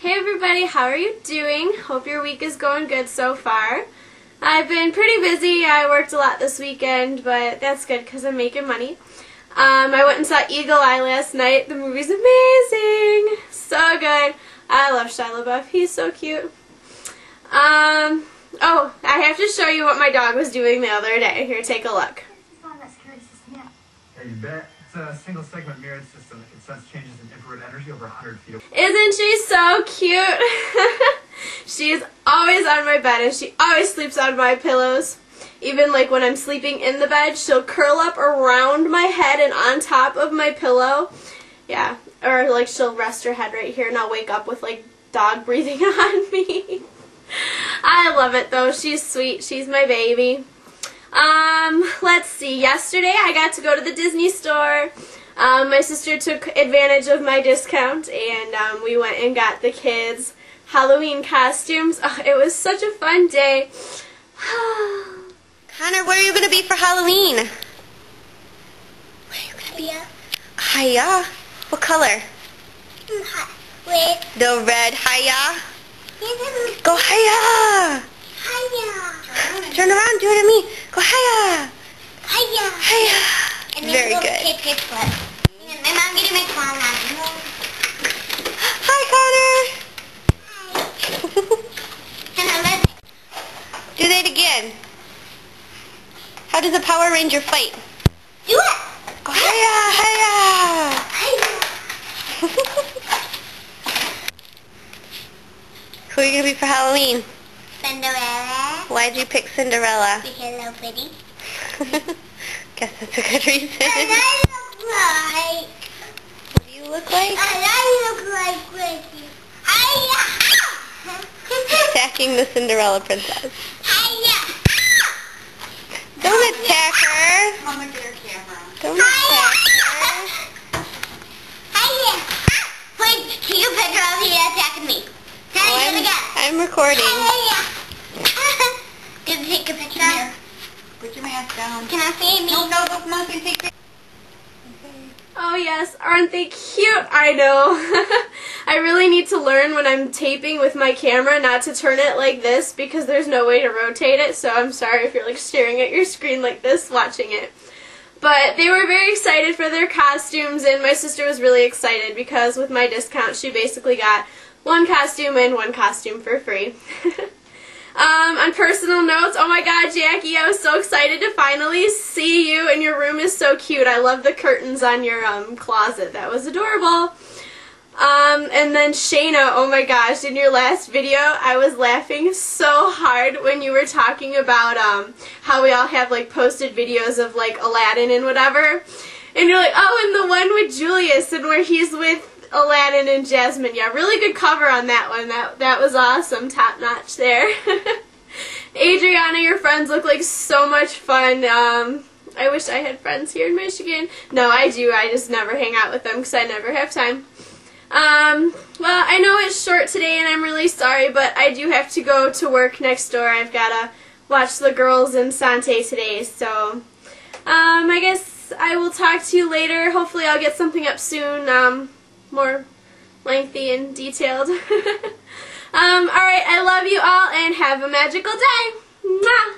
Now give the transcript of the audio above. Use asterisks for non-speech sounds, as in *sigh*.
Hey everybody, how are you doing? Hope your week is going good so far. I've been pretty busy. I worked a lot this weekend, but that's good because I'm making money. Um, I went and saw Eagle Eye last night. The movie's amazing. So good. I love Shia LaBeouf. He's so cute. Um, oh, I have to show you what my dog was doing the other day. Here, take a look. Yeah, you bet. It's a single segment mirrored system that can sense changes in infrared energy over 100 feet away. Isn't she so cute? *laughs* She's always on my bed and she always sleeps on my pillows. Even like when I'm sleeping in the bed, she'll curl up around my head and on top of my pillow. Yeah, or like she'll rest her head right here and I'll wake up with like dog *laughs* breathing on me. I love it though. She's sweet. She's my baby. Um, let's see. Yesterday I got to go to the Disney store. Um, my sister took advantage of my discount and um, we went and got the kids Halloween costumes. Oh, it was such a fun day. *sighs* Connor, where are you going to be for Halloween? Where are you going to be? Hiya. What color? Red. The red. Hiya. Go hiya. Hiya. Turn around. Do it to me. Go hiya. Hiya. Hiya. And Very good. Hip, hip, flip. My mom gonna make one Hi, Connor. And I let Do that again. How does a Power Ranger fight? do it. Go hiya. Hiya. Hiya. *laughs* Who are you to be for Halloween? Cinderella. Why'd you pick Cinderella? *laughs* Because so pretty. Guess that's a good reason. And I look like. What do you look like? And I look like Chrissy. Hiya. *laughs* Attacking the Cinderella princess. Hiya. Don't attack her. Mama, get her camera. Don't attack her. Hiya. Wait, take a picture of you attacking me. Can Oh, I'm, again? I'm recording. Hiya. Did you take a picture here? Put your mask down. Can I see me? No, no, look, Mom can take pictures. Oh yes, aren't they cute? I know. *laughs* I really need to learn when I'm taping with my camera not to turn it like this because there's no way to rotate it, so I'm sorry if you're like staring at your screen like this watching it. But they were very excited for their costumes and my sister was really excited because with my discount she basically got one costume and one costume for free. *laughs* Um, on personal notes, oh my god, Jackie, I was so excited to finally see you, and your room is so cute. I love the curtains on your um, closet. That was adorable. Um, and then Shayna, oh my gosh, in your last video, I was laughing so hard when you were talking about um, how we all have like posted videos of like Aladdin and whatever. And you're like, oh, and the one with Julius, and where he's with Aladdin and Jasmine. Yeah, really good cover on that one. That that was awesome, top notch there. *laughs* Adriana, your friends look like so much fun. Um, I wish I had friends here in Michigan. No, I do. I just never hang out with them because I never have time. Um, well, I know it's short today, and I'm really sorry, but I do have to go to work next door. I've got to watch the girls in Sante today, so um, I guess I will talk to you later. Hopefully, I'll get something up soon. Um, more lengthy and detailed. *laughs* um, alright, I love you all and have a magical day. Mwah!